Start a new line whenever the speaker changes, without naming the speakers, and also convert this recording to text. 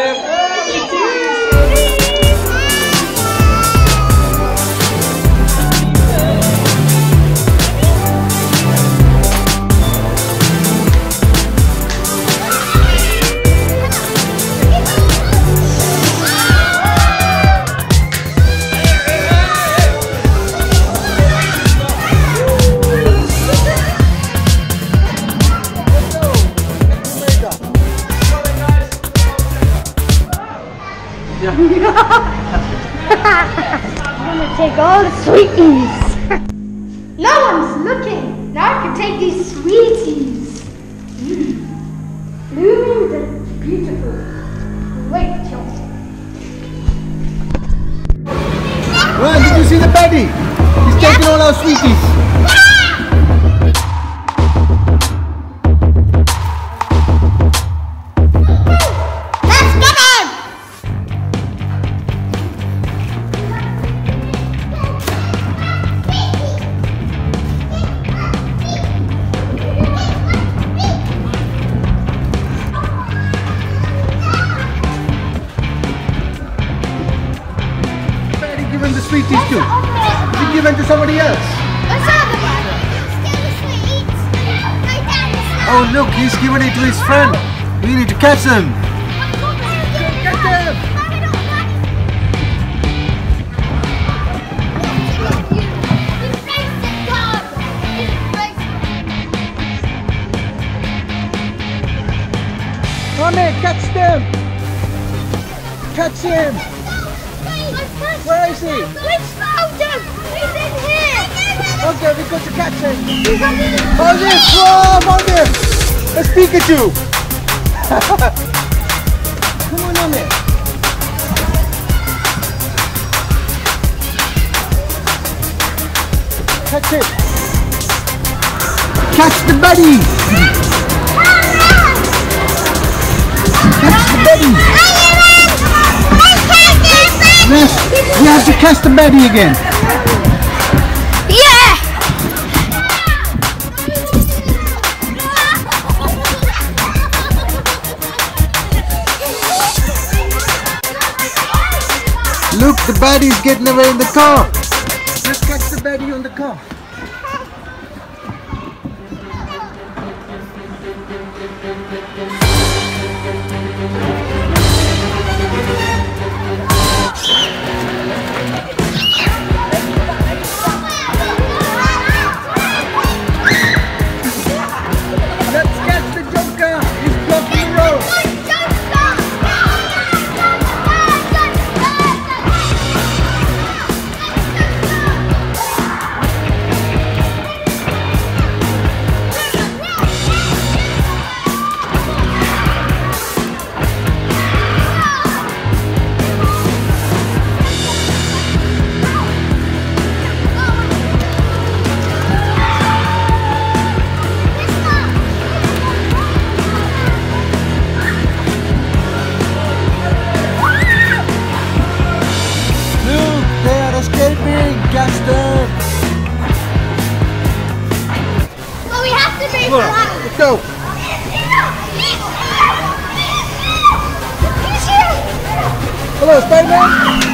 them.
Take all the sweeties. no one's looking. Now I can take these sweeties. Mm. Blooming and beautiful. Wait, Chelsea.
Ryan, did you see the baddie? He's taking all our sweeties. Given the sweeties to. He given to somebody else. Oh look, he's given it to his friend. We need to catch him. Catch him. Catch them. Catch him. Where is he?
Which fountain? He's in here!
Okay, we got to catch him. Oh this, oh, found him. It's Pikachu. Come on, on it. Catch it. Catch the buddy. Catch the buddy. You have to catch the buddy again.
Yeah!
Look, the baddie's getting away in the car. Let's catch the baddie on the car.
Flat.
let's go. Hello, Spider-Man.